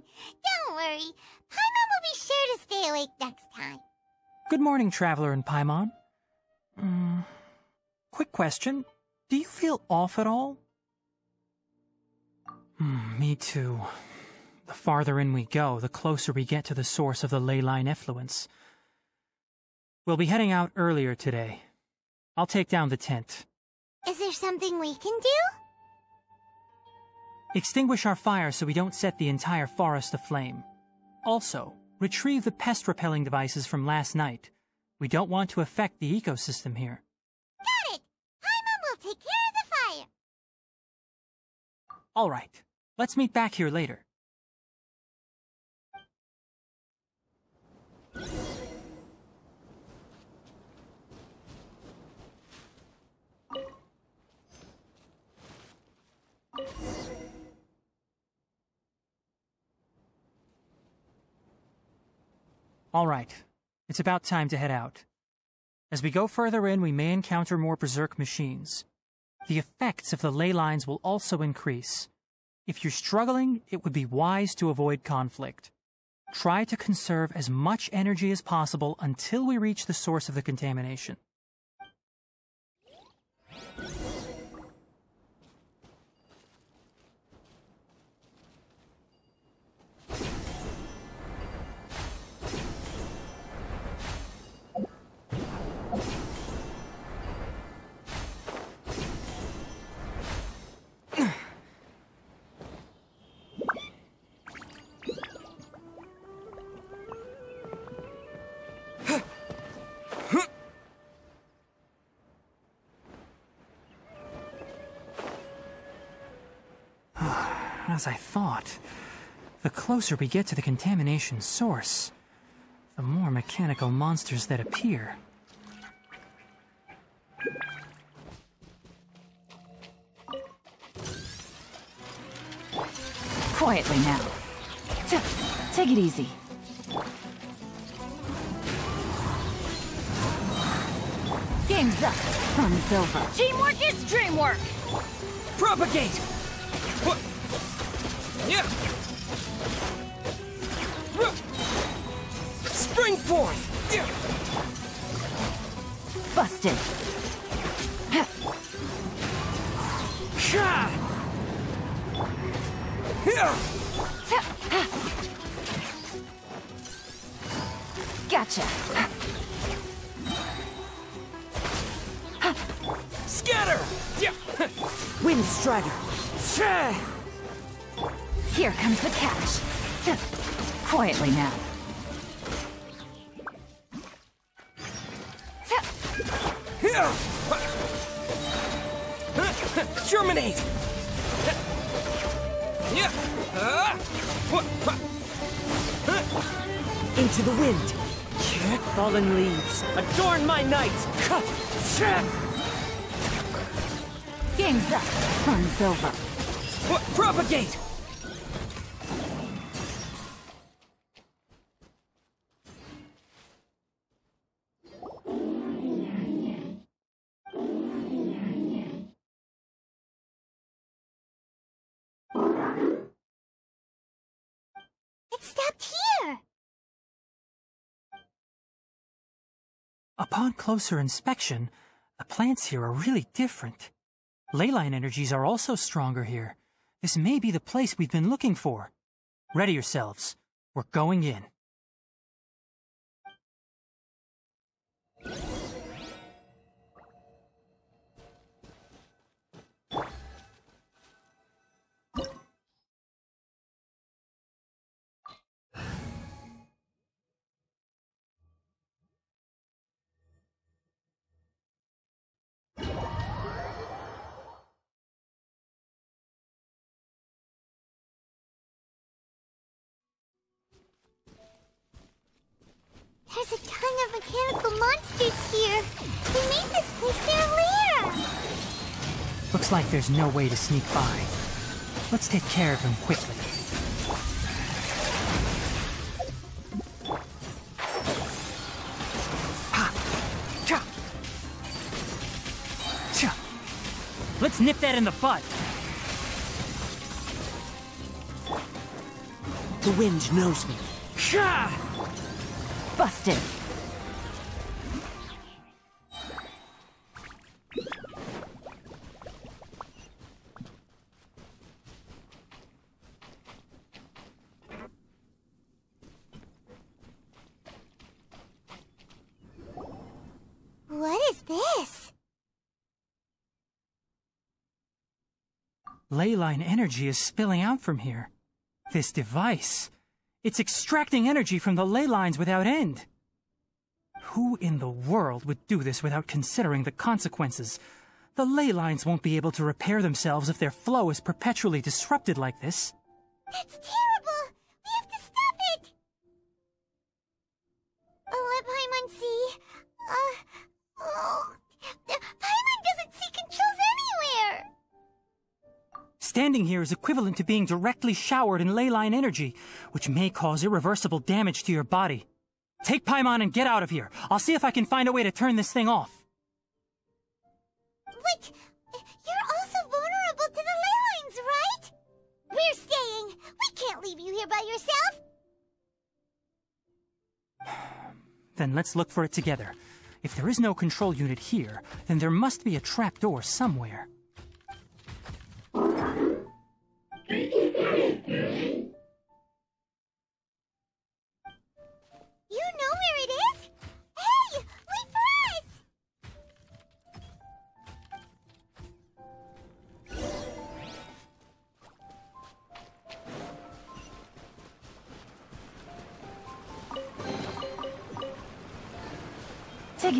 Don't worry. Paimon will be sure to stay awake next time. Good morning, Traveler and Paimon. Mm, quick question. Do you feel off at all? Mm, me too. The farther in we go, the closer we get to the source of the ley line effluence. We'll be heading out earlier today. I'll take down the tent. Is there something we can do? Extinguish our fire so we don't set the entire forest aflame. Also, retrieve the pest repelling devices from last night. We don't want to affect the ecosystem here. Got it! Paimon will take care of the fire. All right. Let's meet back here later. All right. It's about time to head out. As we go further in, we may encounter more Berserk machines. The effects of the ley lines will also increase. If you're struggling, it would be wise to avoid conflict. Try to conserve as much energy as possible until we reach the source of the contamination. As I thought, the closer we get to the contamination source, the more mechanical monsters that appear. Quietly now. T take it easy. Game's up. Fun's over. Teamwork is dreamwork! Propagate! Yeah. Spring forth! Busted. Gotcha. Scatter! Yeah. Wind Strider. Cha! Here comes the catch. T Quietly now. T Yeah. Germinate! Into the wind. Fallen leaves, adorn my night. Ka- cha! Game's up. Fun's over. Propagate! Upon closer inspection, the plants here are really different. Leyline energies are also stronger here. This may be the place we've been looking for. Ready yourselves. We're going in. Looks like there's no way to sneak by. Let's take care of him quickly. Ha! Cha! Cha! Let's nip that in the bud. The wind knows me. Busted. Leyline energy is spilling out from here. This device. It's extracting energy from the ley lines without end. Who in the world would do this without considering the consequences? The ley lines won't be able to repair themselves if their flow is perpetually disrupted like this. That's terrible! Standing here is equivalent to being directly showered in leyline energy, which may cause irreversible damage to your body. Take Paimon and get out of here. I'll see if I can find a way to turn this thing off. But you're also vulnerable to the ley lines, right? We're staying. We can't leave you here by yourself. Then let's look for it together. If there is no control unit here, then there must be a trapdoor somewhere.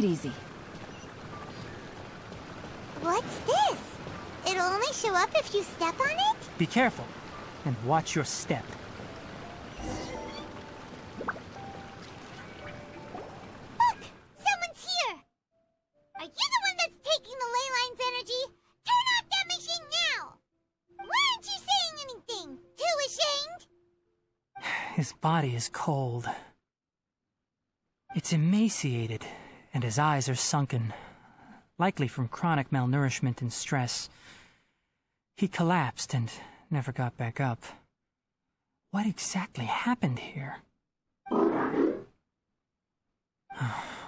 It easy. What's this? It'll only show up if you step on it? Be careful, and watch your step. Look! Someone's here! Are you the one that's taking the ley line's energy? Turn off that machine now! Why aren't you saying anything? Too ashamed? His body is cold. It's emaciated, and his eyes are sunken, likely from chronic malnourishment and stress. He collapsed and never got back up. What exactly happened here?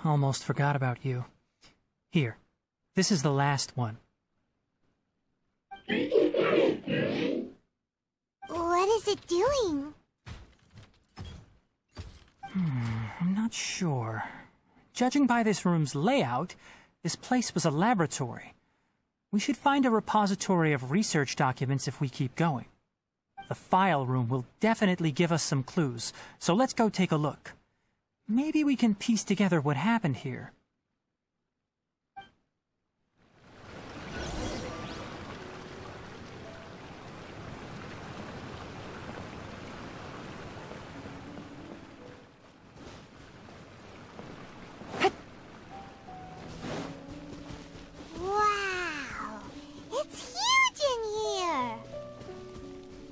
Almost forgot about you. Here, this is the last one. What is it doing? Hmm, I'm not sure. Judging by this room's layout, this place was a laboratory. We should find a repository of research documents if we keep going. The file room will definitely give us some clues, so let's go take a look. Maybe we can piece together what happened here.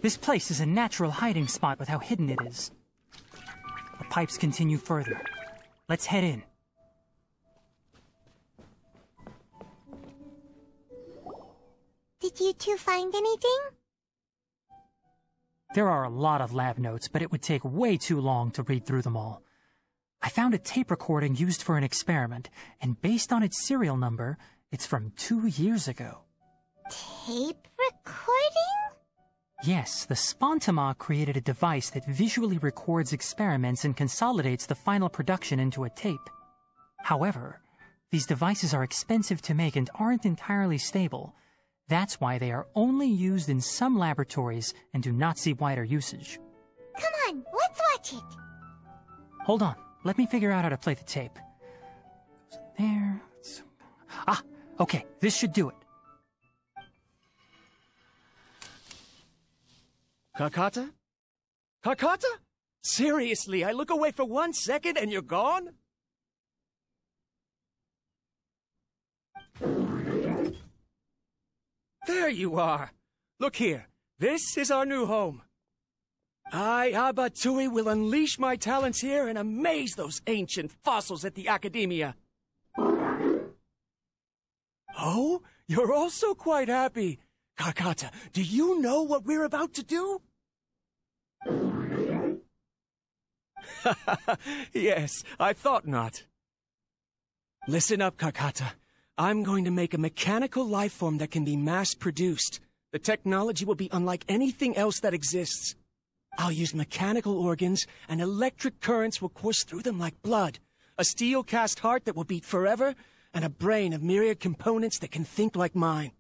This place is a natural hiding spot with how hidden it is. The pipes continue further. Let's head in. Did you two find anything? There are a lot of lab notes, but it would take way too long to read through them all. I found a tape recording used for an experiment, and based on its serial number, it's from two years ago. Tape recording? Yes, the Spantamad created a device that visually records experiments and consolidates the final production into a tape. However, these devices are expensive to make and aren't entirely stable. That's why they are only used in some laboratories and do not see wider usage. Come on, let's watch it. Hold on, let me figure out how to play the tape. There. Ah, okay, this should do it. Karkata? Karkata? Seriously, I look away for one second and you're gone? There you are. Look here. This is our new home. I, Abattouy, will unleash my talents here and amaze those ancient fossils at the Academia. Oh, you're also quite happy. Karkata, do you know what we're about to do? yes, I thought not. Listen up, Karkata. I'm going to make a mechanical life form that can be mass-produced. The technology will be unlike anything else that exists. I'll use mechanical organs, and electric currents will course through them like blood. A steel-cast heart that will beat forever, and a brain of myriad components that can think like mine.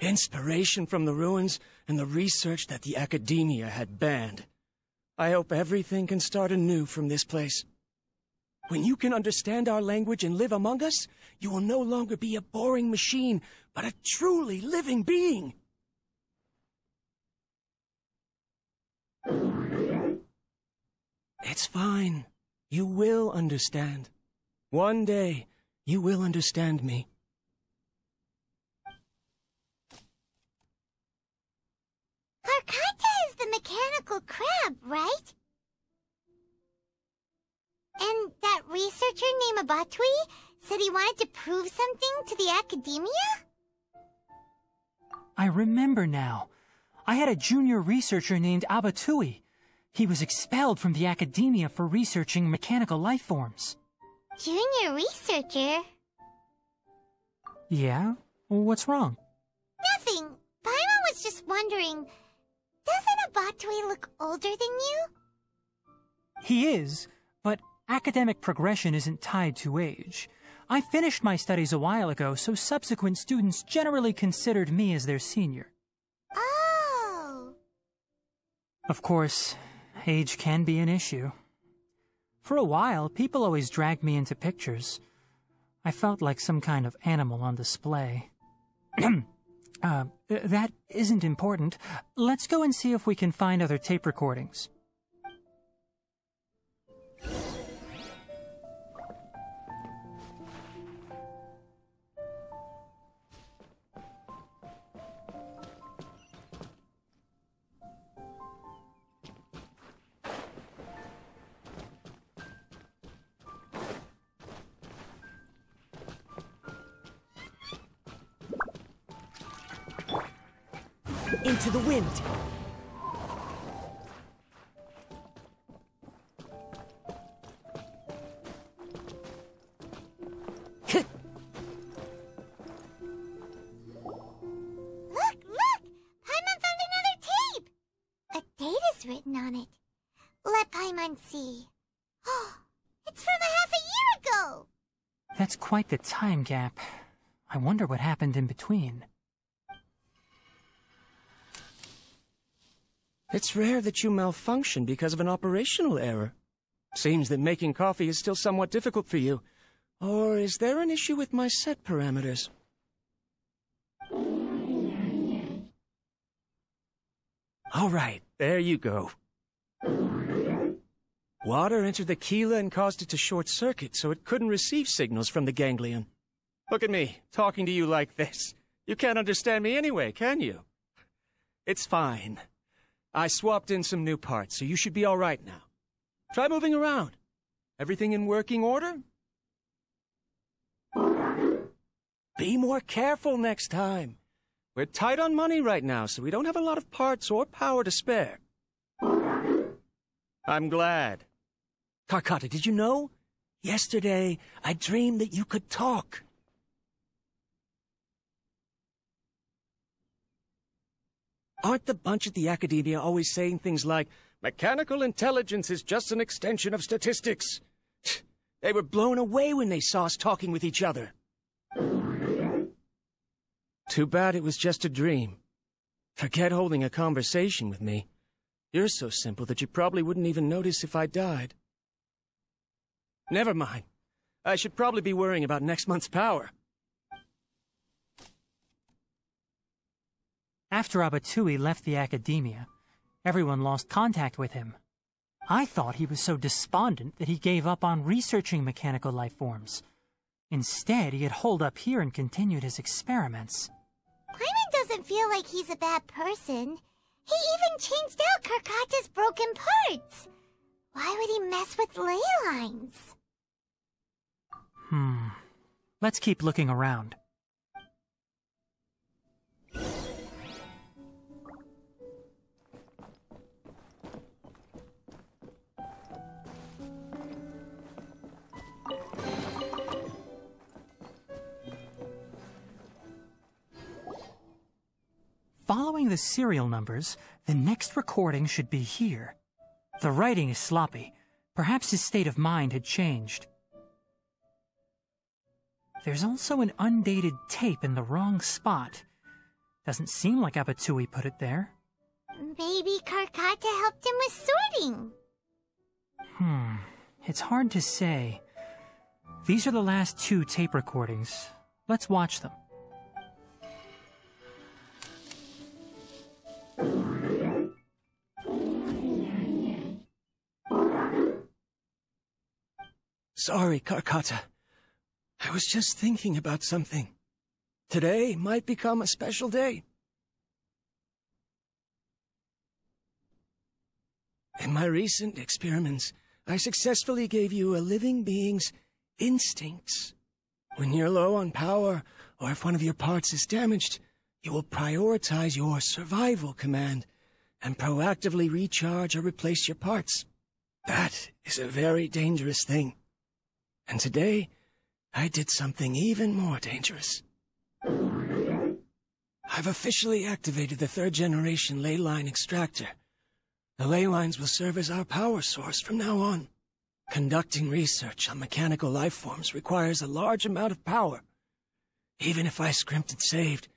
Inspiration from the ruins and the research that the academia had banned. I hope everything can start anew from this place. When you can understand our language and live among us, you will no longer be a boring machine, but a truly living being. It's fine. You will understand. One day, you will understand me. Karkata is the mechanical crab, right? And that researcher said he wanted to prove something to the academia? I remember now. I had a junior researcher named Abattouy. He was expelled from the academia for researching mechanical life forms. Junior researcher? Yeah? What's wrong? Nothing. Paimon was just wondering, doesn't Abattouy look older than you? He is, but academic progression isn't tied to age. I finished my studies a while ago, so subsequent students generally considered me as their senior. Oh. Of course, age can be an issue. For a while, people always dragged me into pictures. I felt like some kind of animal on display. uh, that isn't important. Let's go and see if we can find other tape recordings. Into the wind. Look, look! Paimon found another tape! A date is written on it. Let Paimon see. Oh, it's from a half a year ago! That's quite the time gap. I wonder what happened in between. It's rare that you malfunction because of an operational error. Seems that making coffee is still somewhat difficult for you. Or is there an issue with my set parameters? All right, there you go. Water entered the Keela and caused it to short circuit, so it couldn't receive signals from the ganglion. Look at me, talking to you like this. You can't understand me anyway, can you? It's fine. I swapped in some new parts, so you should be all right now. Try moving around. Everything in working order? Be more careful next time. We're tight on money right now, so we don't have a lot of parts or power to spare. I'm glad. Karkata, did you know? Yesterday, I dreamed that you could talk. Aren't the bunch at the Academia always saying things like, mechanical intelligence is just an extension of statistics? They were blown away when they saw us talking with each other. Too bad it was just a dream. Forget holding a conversation with me. You're so simple that you probably wouldn't even notice if I died. Never mind. I should probably be worrying about next month's power. After Abattouy left the academia, everyone lost contact with him. I thought he was so despondent that he gave up on researching mechanical life forms. Instead, he had holed up here and continued his experiments. Paimon doesn't feel like he's a bad person. He even changed out Karkata's broken parts. Why would he mess with ley lines? Hmm. Let's keep looking around. Following the serial numbers, the next recording should be here. The writing is sloppy. Perhaps his state of mind had changed. There's also an undated tape in the wrong spot. Doesn't seem like Abattouy put it there. Maybe Karkata helped him with sorting. Hmm, it's hard to say. These are the last two tape recordings. Let's watch them. Sorry, Karkata. I was just thinking about something. Today might become a special day. In my recent experiments, I successfully gave you a living being's instincts. When you're low on power, or if one of your parts is damaged, you will prioritize your survival command and proactively recharge or replace your parts. That is a very dangerous thing. And today, I did something even more dangerous. I've officially activated the third generation ley line extractor. The ley lines will serve as our power source from now on. Conducting research on mechanical life forms requires a large amount of power. Even if I scrimped and saved,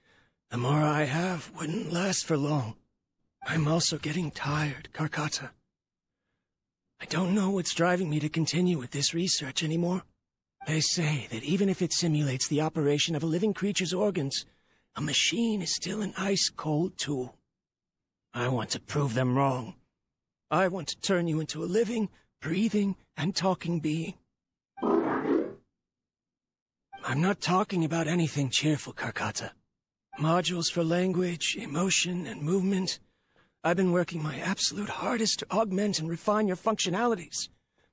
the more I have wouldn't last for long. I'm also getting tired, Karkata. I don't know what's driving me to continue with this research anymore. They say that even if it simulates the operation of a living creature's organs, a machine is still an ice-cold tool. I want to prove them wrong. I want to turn you into a living, breathing, and talking being. I'm not talking about anything cheerful, Karkata. Modules for language, emotion, and movement. I've been working my absolute hardest to augment and refine your functionalities,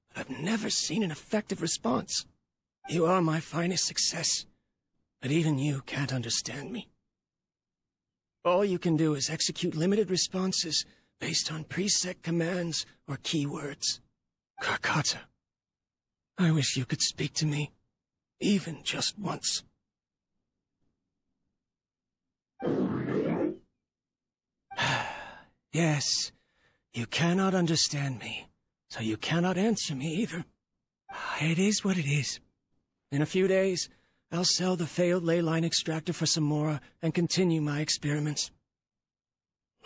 but I've never seen an effective response. You are my finest success, but even you can't understand me. All you can do is execute limited responses based on preset commands or keywords. Karkata, I wish you could speak to me, even just once. Yes, you cannot understand me, so you cannot answer me either. It is what it is. In a few days, I'll sell the failed ley line extractor for some more and continue my experiments.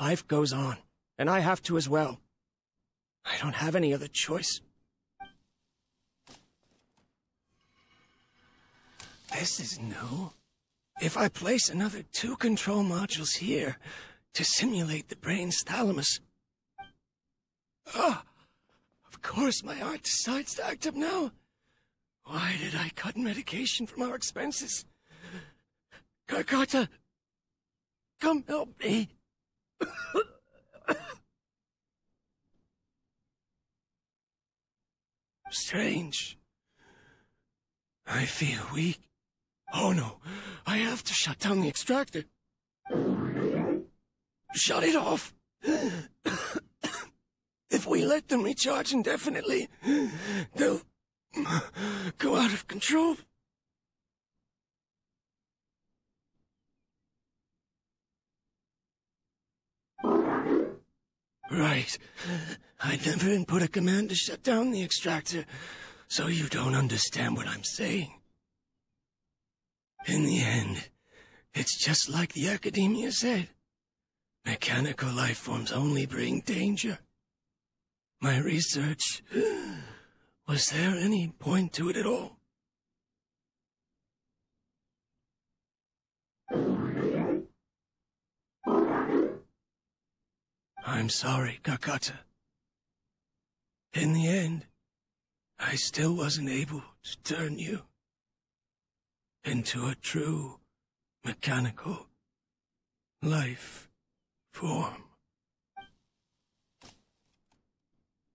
Life goes on, and I have to as well. I don't have any other choice. This is new. If I place another two control modules here to simulate the brain's thalamus... Ah! Of course my heart decides to act up now. Why did I cut medication from our expenses? Karkata! Come help me! Strange. I feel weak. Oh no, I have to shut down the extractor. Shut it off. if we let them recharge indefinitely, they'll go out of control. Right. I never input a command to shut down the extractor, so you don't understand what I'm saying. In the end, it's just like the Academia said. Mechanical life forms only bring danger. My research... Was there any point to it at all? I'm sorry, Karkata. In the end, I still wasn't able to turn you into a true mechanical life form.